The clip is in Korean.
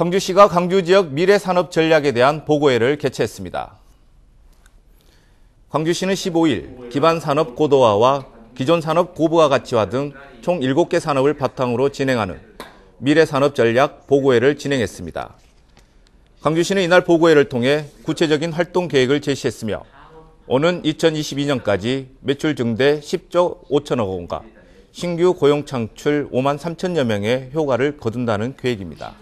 광주시가 광주 지역 미래 산업 전략에 대한 보고회를 개최했습니다. 광주시는 15일 기반 산업 고도화와 기존 산업 고부화 가치화 등 총 7개 산업을 바탕으로 진행하는 미래 산업 전략 보고회를 진행했습니다. 광주시는 이날 보고회를 통해 구체적인 활동 계획을 제시했으며 오는 2022년까지 매출 증대 10조 5천억 원과 신규 고용 창출 5만 3천여 명의 효과를 거둔다는 계획입니다.